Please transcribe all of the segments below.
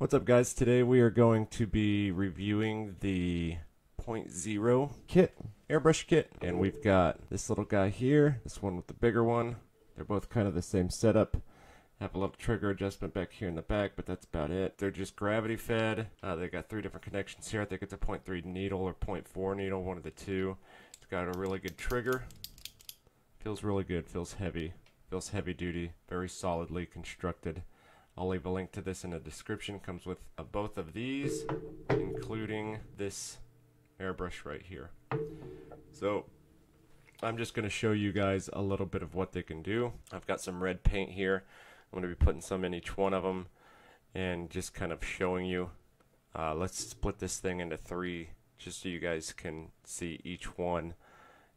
What's up guys? Today we are going to be reviewing the Point Zero kit, airbrush kit. And we've got this little guy here, this one with the bigger one. They're both kind of the same setup. Have a little trigger adjustment back here in the back, but that's about it. They're just gravity fed. Uh, they got three different connections here. I think it's a 0.3 needle or 0.4 needle, one of the two. It's got a really good trigger. Feels really good, feels heavy. Feels heavy duty, very solidly constructed. I'll leave a link to this in the description. Comes with uh, both of these, including this airbrush right here. So I'm just going to show you guys a little bit of what they can do. I've got some red paint here. I'm going to be putting some in each one of them and just kind of showing you. Uh, let's split this thing into three just so you guys can see each one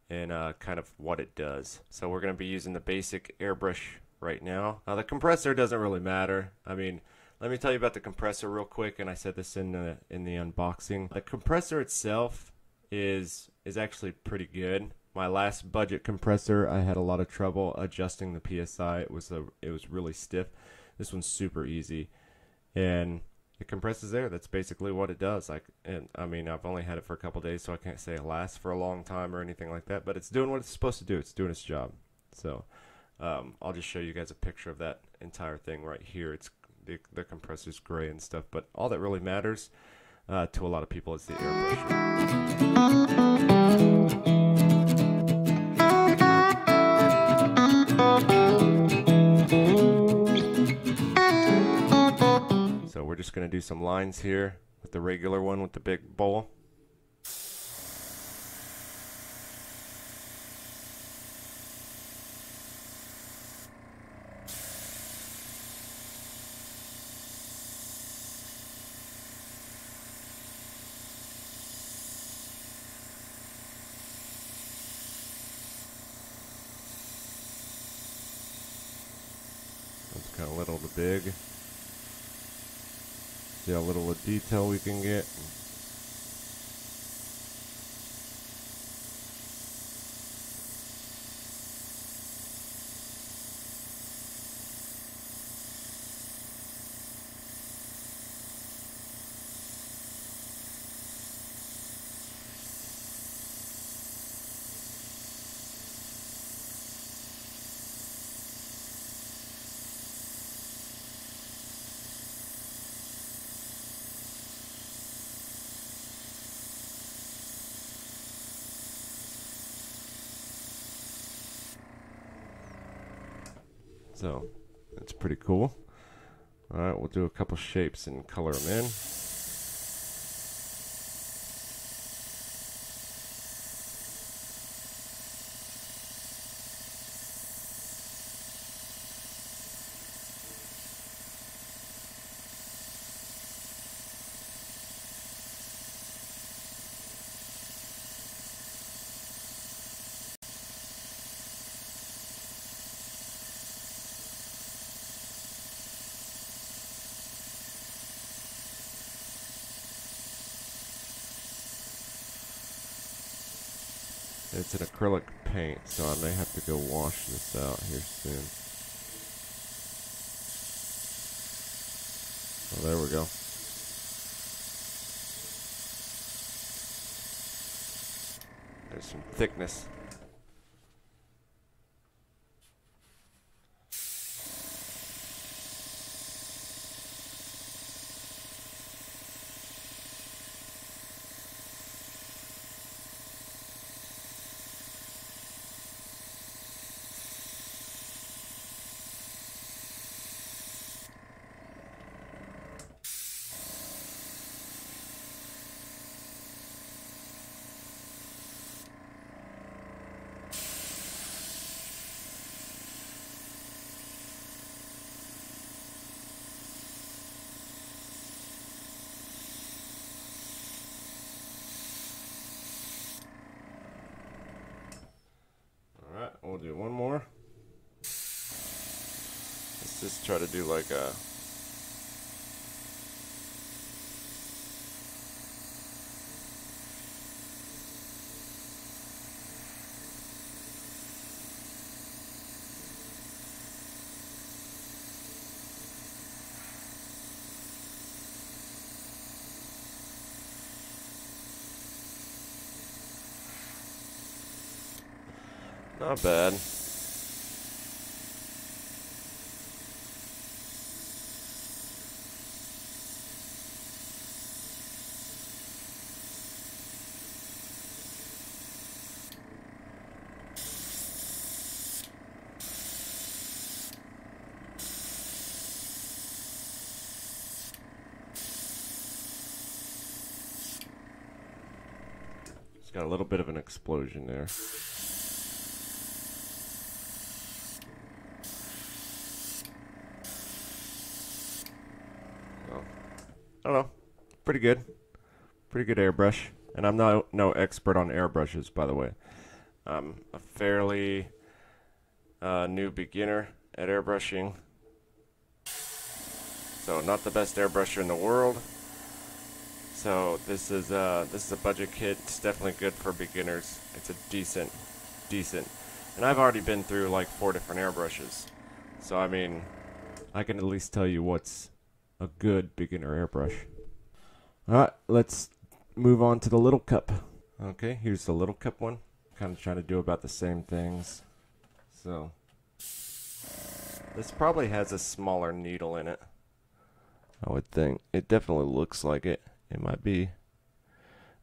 and uh, kind of what it does. So we're going to be using the basic airbrush right now. Uh, the compressor doesn't really matter. I mean, let me tell you about the compressor real quick, and I said this in the in the unboxing. The compressor itself is is actually pretty good. My last budget compressor, I had a lot of trouble adjusting the psi. It was a it was really stiff. This one's super easy, and it compresses air. That's basically what it does. Like, and I mean, I've only had it for a couple days, so I can't say it lasts for a long time or anything like that. But it's doing what it's supposed to do. It's doing its job. So. Um, I'll just show you guys a picture of that entire thing right here. It's the, the compressor's gray and stuff, but all that really matters uh, to a lot of people is the air pressure. So we're just going to do some lines here with the regular one with the big bowl. kind of little to big. See how little of detail we can get. So it's pretty cool. All right, we'll do a couple shapes and color them in. It's an acrylic paint, so I may have to go wash this out here soon. Oh, there we go. There's some thickness. just try to do like a Not bad. Got a little bit of an explosion there. Well, I don't know. Pretty good. Pretty good airbrush. And I'm no no expert on airbrushes, by the way. I'm a fairly uh, new beginner at airbrushing. So not the best airbrusher in the world. So this is uh this is a budget kit. It's definitely good for beginners. It's a decent, decent. And I've already been through like four different airbrushes. So I mean, I can at least tell you what's a good beginner airbrush. All right, let's move on to the little cup. Okay, here's the little cup one. Kind of trying to do about the same things. So this probably has a smaller needle in it. I would think. It definitely looks like it. It might be.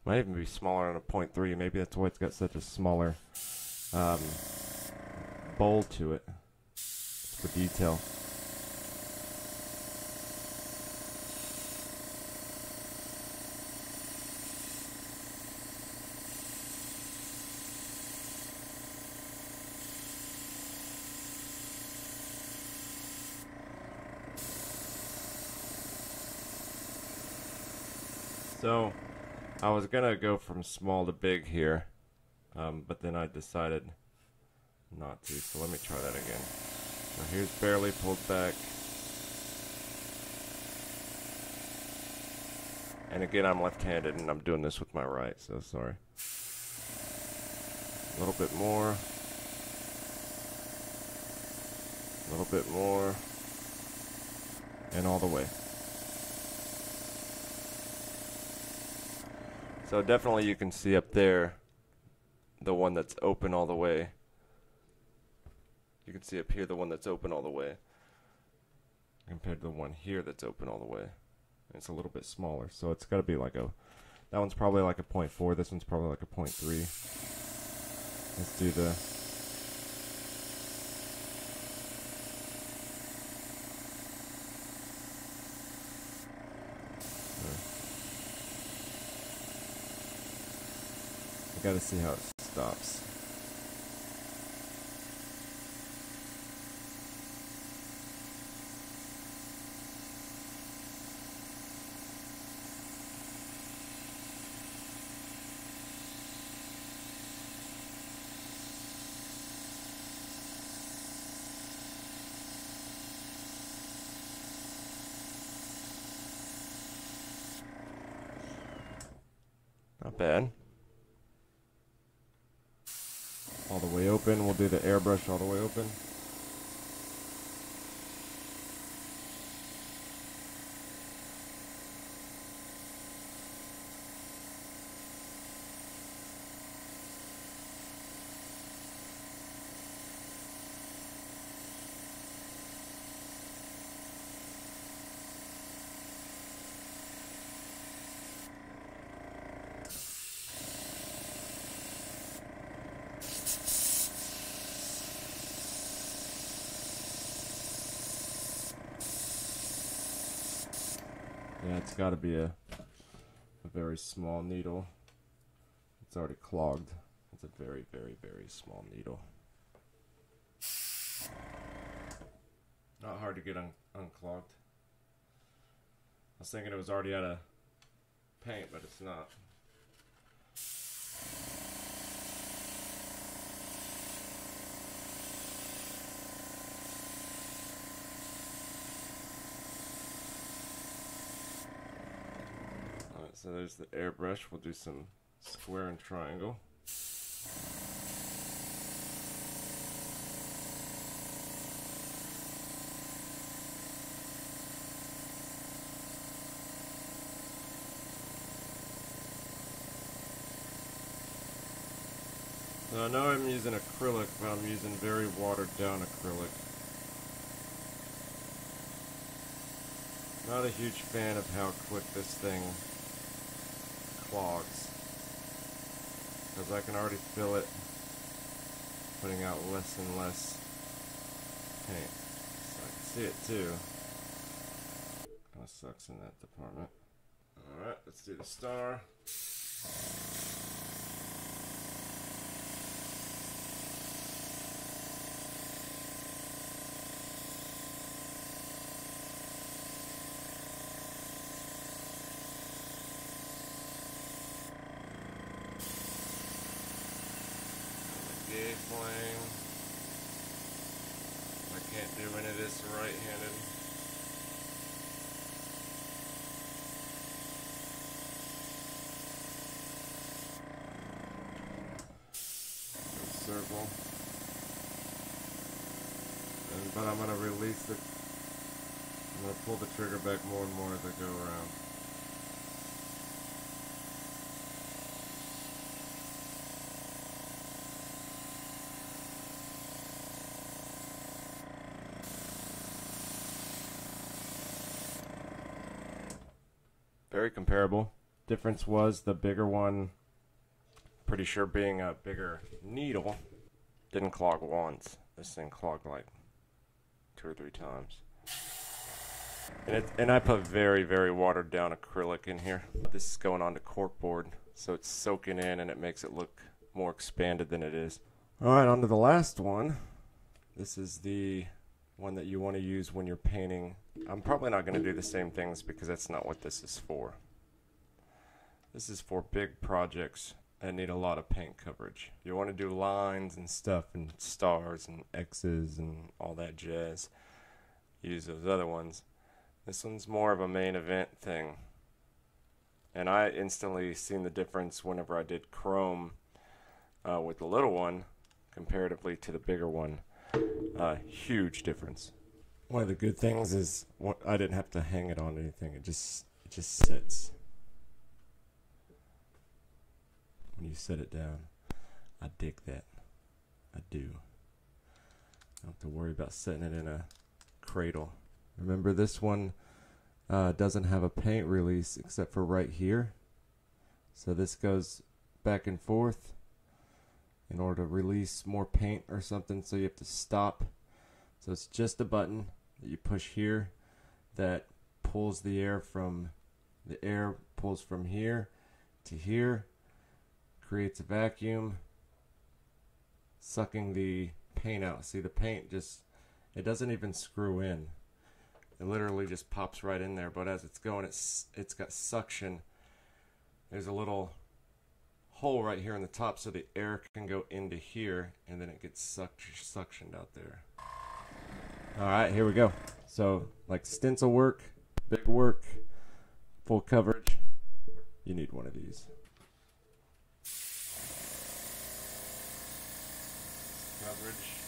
Might even be smaller than a point 0.3. Maybe that's why it's got such a smaller um, bowl to it for detail. So, I was gonna go from small to big here, um, but then I decided not to. So let me try that again. So here's barely pulled back. And again, I'm left-handed and I'm doing this with my right, so sorry. A little bit more. A little bit more. And all the way. So definitely you can see up there the one that's open all the way. You can see up here the one that's open all the way compared to the one here that's open all the way. It's a little bit smaller, so it's got to be like a. That one's probably like a 0.4. This one's probably like a 0.3. Let's do the. Gotta see how it stops. Not bad. All the way open. We'll do the airbrush all the way open. It's got to be a a very small needle. It's already clogged. It's a very, very, very small needle. Not hard to get un- unclogged. I was thinking it was already out of paint, but it's not. Alright, so there's the airbrush. We'll do some square and triangle. Now I know I'm using acrylic, but I'm using very watered down acrylic. Not a huge fan of how quick this thing clogs. Because I can already feel it putting out less and less paint. So I can see it too. Kinda sucks in that department. Alright, let's do the star. Flame. I can't do any of this right-handed. Circle. And, but I'm going to release it. I'm going to pull the trigger back more and more as I go around. Very comparable. Difference was the bigger one, pretty sure being a bigger needle, didn't clog once. This thing clogged like two or three times. And, it, and I put very, very watered down acrylic in here. This is going on to corkboard, so it's soaking in and it makes it look more expanded than it is. All right, on to the last one. This is the one that you want to use when you're painting. I'm probably not going to do the same things because that's not what this is for. This is for big projects that need a lot of paint coverage. You want to do lines and stuff and stars and X's and all that jazz. Use those other ones. This one's more of a main event thing. And I instantly seen the difference whenever I did chrome uh, with the little one comparatively to the bigger one. Uh, huge difference. One of the good things is what, I didn't have to hang it on anything. It just it just sits. When you set it down, I dig that. I do. I don't have to worry about setting it in a cradle. Remember this one uh, doesn't have a paint release except for right here. So this goes back and forth in order to release more paint or something so you have to stop so it's just a button that you push here that pulls the air from the air pulls from here to here creates a vacuum sucking the paint out. See the paint just it doesn't even screw in. It literally just pops right in there but as it's going it's it's got suction. There's a little hole right here in the top so the air can go into here and then it gets sucked, suctioned out there. All right, here we go. So like stencil work, big work, full coverage, you need one of these. Coverage.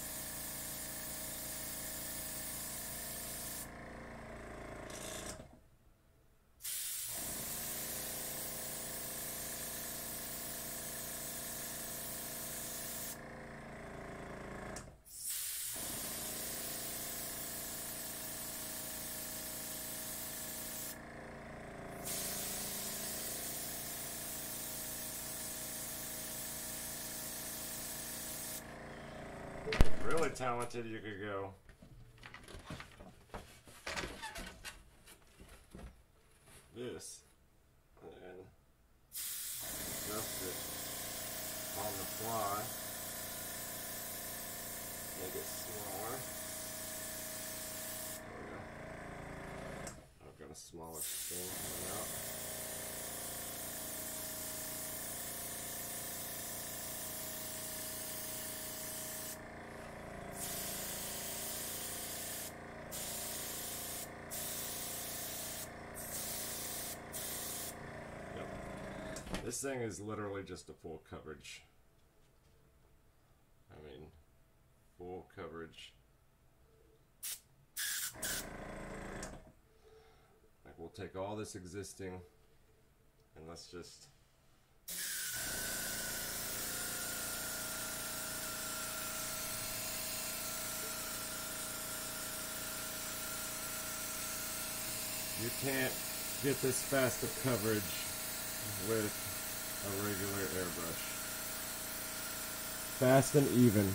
Really talented, you could go. This and adjust it on the fly. Make it smaller. There we go. I've got a smaller thing coming This thing is literally just a full coverage. I mean, full coverage. Like we'll take all this existing and let's just You can't get this fast of coverage with a regular airbrush. Fast and even.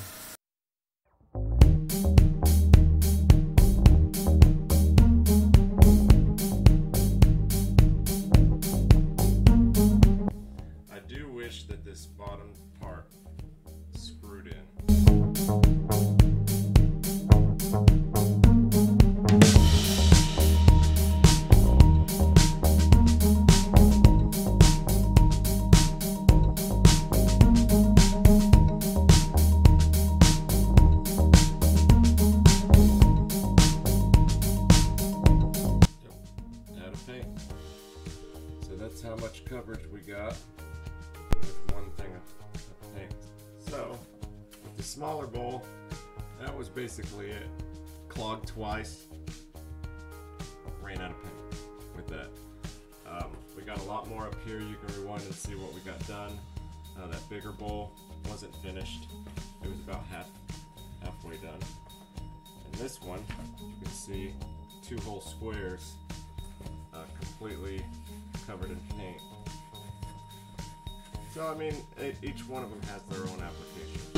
Lot more up here. You can rewind and see what we got done. Uh, that bigger bowl wasn't finished. It was about half halfway done. And this one, you can see two whole squares uh, completely covered in paint. So I mean, e- each one of them has their own application.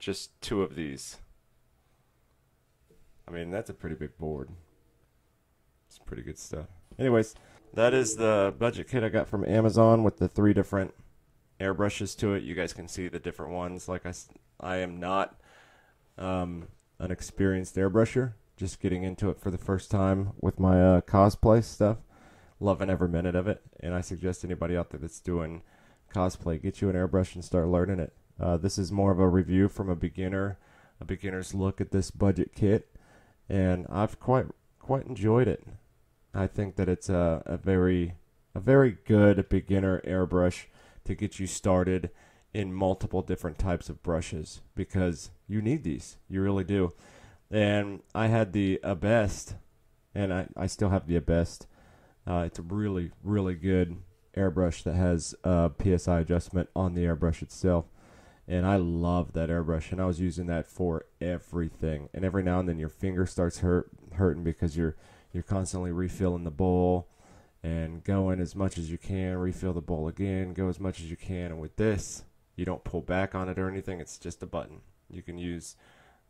Just two of these. I mean, that's a pretty big board. It's pretty good stuff. Anyways, that is the budget kit I got from Amazon with the three different airbrushes to it. You guys can see the different ones. Like I, I am not um, an experienced airbrusher. Just getting into it for the first time with my uh, cosplay stuff. Loving every minute of it. And I suggest anybody out there that's doing cosplay, get you an airbrush and start learning it. Uh, this is more of a review from a beginner, a beginner's look at this budget kit, and I've quite quite enjoyed it. I think that it's a, a very a very good beginner airbrush to get you started in multiple different types of brushes because you need these. You really do. And I had the Abest, and I, I still have the Abest. Uh, it's a really, really good airbrush that has a PSI adjustment on the airbrush itself. And I love that airbrush, and I was using that for everything. And every now and then your finger starts hurt hurting because you're you're constantly refilling the bowl and going as much as you can, refill the bowl again, go as much as you can. And with this, you don't pull back on it or anything. It's just a button. You can use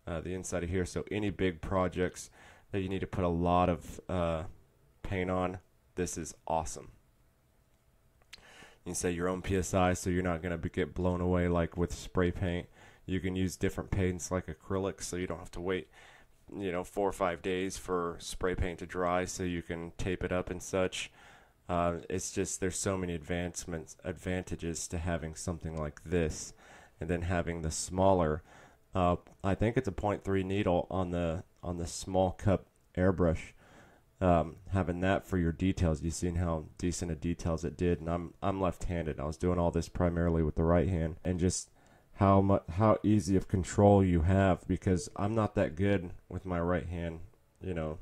uh, the inside of here. So any big projects that you need to put a lot of uh, paint on, this is awesome. You set your own PSI so you're not going to get blown away like with spray paint. You can use different paints like acrylic so you don't have to wait, you know, four or five days for spray paint to dry so you can tape it up and such. Uh, it's just there's so many advancements, advantages to having something like this, and then having the smaller. Uh, I think it's a 0.3 needle on the on the small cup airbrush um, having that for your details. You've seen how decent of details it did, and I'm I'm left-handed. I was doing all this primarily with the right hand, and just how much how easy of control you have because I'm not that good with my right hand. You know,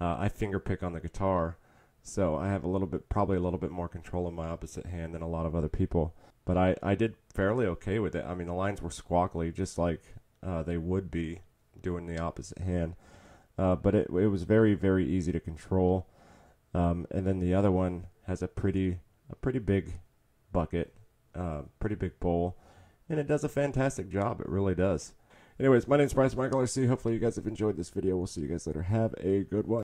uh, I finger pick on the guitar, so I have a little bit probably a little bit more control in my opposite hand than a lot of other people. But I I did fairly okay with it. I mean, the lines were squawkly, just like uh, they would be doing the opposite hand. Uh, but it it was very very easy to control. Um, and then the other one has a pretty a pretty big bucket, uh, pretty big bowl, and it does a fantastic job. It really does. Anyways, my name is Bryson Michael RC. Hopefully you guys have enjoyed this video. We'll see you guys later. Have a good one.